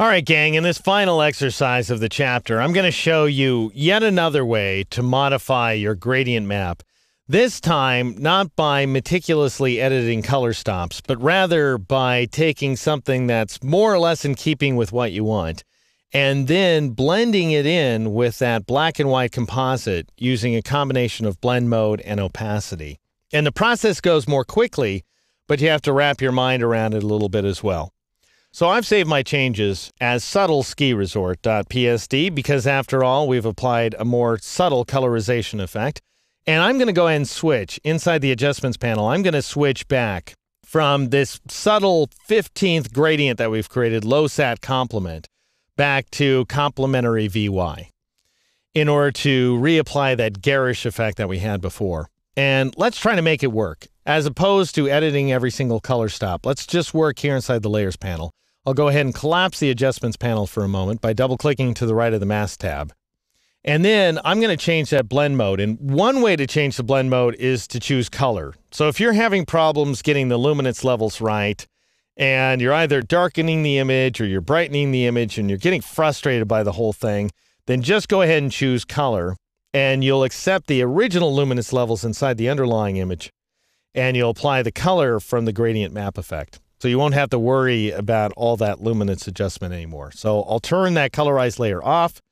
All right, gang, in this final exercise of the chapter, I'm going to show you yet another way to modify your gradient map. This time, not by meticulously editing color stops, but rather by taking something that's more or less in keeping with what you want and then blending it in with that black and white composite using a combination of blend mode and opacity. And the process goes more quickly, but you have to wrap your mind around it a little bit as well. So I've saved my changes as subtle ski because after all, we've applied a more subtle colorization effect. And I'm going to go ahead and switch inside the adjustments panel. I'm going to switch back from this subtle 15th gradient that we've created, low sat complement, back to complementary VY in order to reapply that garish effect that we had before. And let's try to make it work. As opposed to editing every single color stop, let's just work here inside the layers panel. I'll go ahead and collapse the adjustments panel for a moment by double clicking to the right of the mask tab. And then I'm going to change that blend mode. And one way to change the blend mode is to choose color. So if you're having problems getting the luminance levels right, and you're either darkening the image or you're brightening the image and you're getting frustrated by the whole thing, then just go ahead and choose color and you'll accept the original luminance levels inside the underlying image and you'll apply the color from the gradient map effect. So you won't have to worry about all that luminance adjustment anymore. So I'll turn that colorized layer off.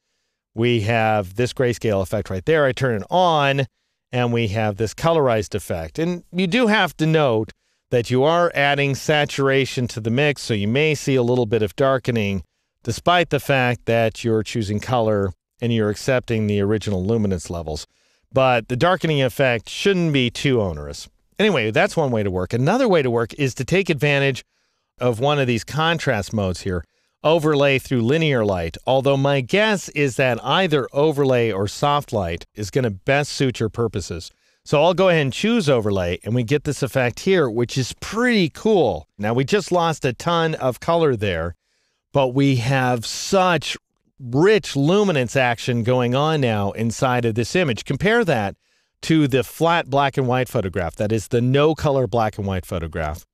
We have this grayscale effect right there. I turn it on and we have this colorized effect. And you do have to note that you are adding saturation to the mix, so you may see a little bit of darkening despite the fact that you're choosing color and you're accepting the original luminance levels. But the darkening effect shouldn't be too onerous. Anyway, that's one way to work. Another way to work is to take advantage of one of these contrast modes here, overlay through linear light. Although my guess is that either overlay or soft light is going to best suit your purposes. So I'll go ahead and choose overlay and we get this effect here, which is pretty cool. Now we just lost a ton of color there, but we have such rich luminance action going on now inside of this image. Compare that to the flat black and white photograph, that is the no color black and white photograph.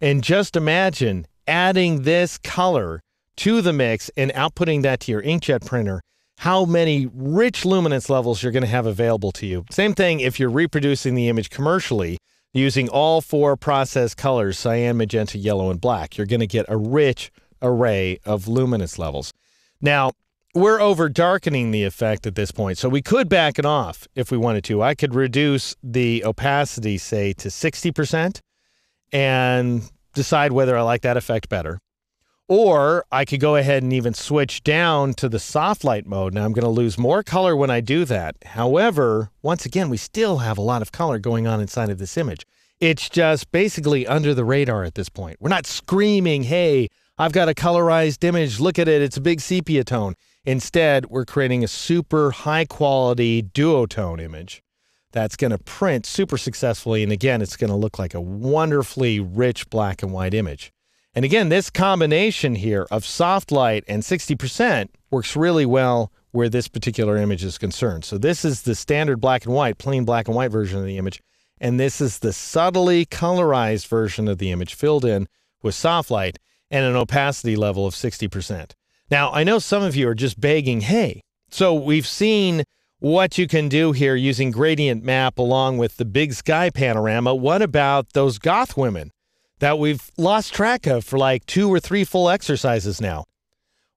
And just imagine adding this color to the mix and outputting that to your inkjet printer, how many rich luminance levels you're going to have available to you. Same thing if you're reproducing the image commercially using all four process colors cyan, magenta, yellow, and black. You're going to get a rich array of luminance levels. Now, we're over darkening the effect at this point. So we could back it off if we wanted to. I could reduce the opacity, say, to 60% and decide whether I like that effect better. Or I could go ahead and even switch down to the soft light mode. Now I'm going to lose more color when I do that. However, once again, we still have a lot of color going on inside of this image. It's just basically under the radar at this point. We're not screaming, hey, I've got a colorized image. Look at it. It's a big sepia tone. Instead, we're creating a super high quality duotone image that's going to print super successfully. And again, it's going to look like a wonderfully rich black and white image. And again, this combination here of soft light and 60% works really well where this particular image is concerned. So this is the standard black and white, plain black and white version of the image. And this is the subtly colorized version of the image filled in with soft light and an opacity level of 60%. Now, I know some of you are just begging, hey, so we've seen what you can do here using gradient map along with the big sky panorama. What about those goth women that we've lost track of for like two or three full exercises now?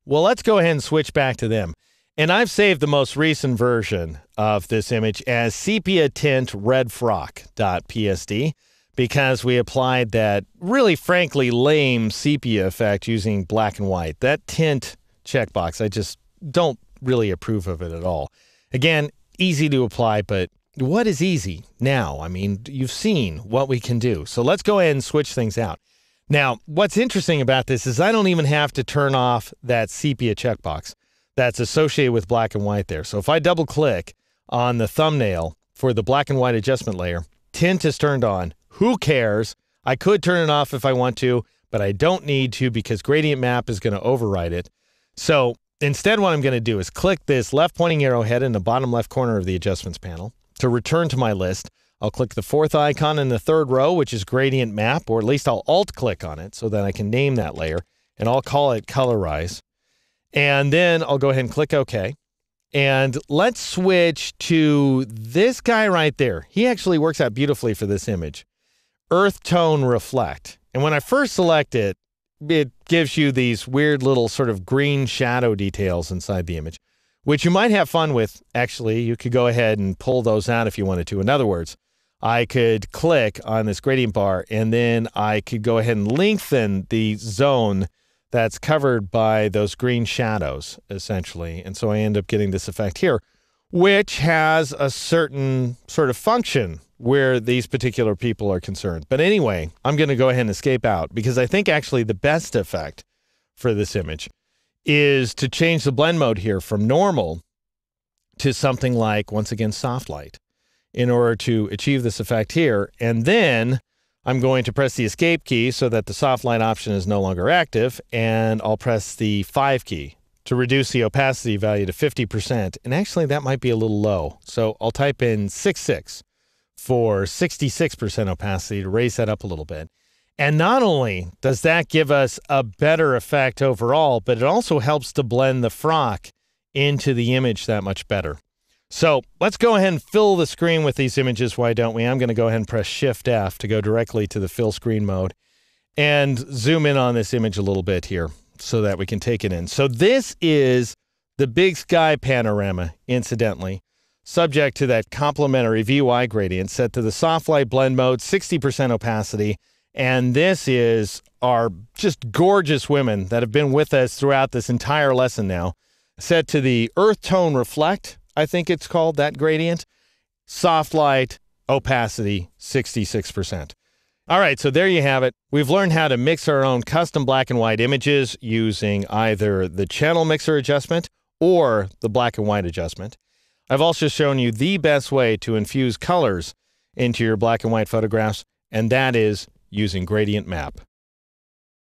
Well, let's go ahead and switch back to them. And I've saved the most recent version of this image as sepia tint red frock.psd because we applied that really frankly lame sepia effect using black and white. That tint checkbox, I just don't really approve of it at all. Again, easy to apply, but what is easy now? I mean, you've seen what we can do. So let's go ahead and switch things out. Now, what's interesting about this is I don't even have to turn off that sepia checkbox that's associated with black and white there. So if I double click on the thumbnail for the black and white adjustment layer, tint is turned on. Who cares? I could turn it off if I want to, but I don't need to because Gradient Map is going to override it. So instead, what I'm going to do is click this left pointing arrowhead in the bottom left corner of the adjustments panel. To return to my list, I'll click the fourth icon in the third row, which is Gradient Map, or at least I'll alt click on it so that I can name that layer, and I'll call it Colorize. And then I'll go ahead and click OK. And let's switch to this guy right there. He actually works out beautifully for this image. Earth Tone Reflect. And when I first select it, it gives you these weird little sort of green shadow details inside the image, which you might have fun with. Actually, you could go ahead and pull those out if you wanted to. In other words, I could click on this gradient bar and then I could go ahead and lengthen the zone that's covered by those green shadows, essentially. And so I end up getting this effect here, which has a certain sort of function where these particular people are concerned. But anyway, I'm going to go ahead and escape out because I think actually the best effect for this image is to change the blend mode here from normal to something like, once again, soft light in order to achieve this effect here. And then I'm going to press the escape key so that the soft light option is no longer active, and I'll press the 5 key to reduce the opacity value to 50%. And actually, that might be a little low. So I'll type in 66 for 66% opacity to raise that up a little bit. And not only does that give us a better effect overall, but it also helps to blend the frock into the image that much better. So let's go ahead and fill the screen with these images, why don't we? I'm going to go ahead and press Shift F to go directly to the full screen mode and zoom in on this image a little bit here so that we can take it in. So this is the big sky panorama, incidentally, subject to that complementary VY gradient set to the soft light blend mode, 60% opacity. And this is our just gorgeous women that have been with us throughout this entire lesson now, set to the earth tone reflect I think it's called, that gradient. Soft light, opacity, 66%. All right, so there you have it. We've learned how to mix our own custom black and white images using either the channel mixer adjustment or the black and white adjustment. I've also shown you the best way to infuse colors into your black and white photographs, and that is using Gradient Map.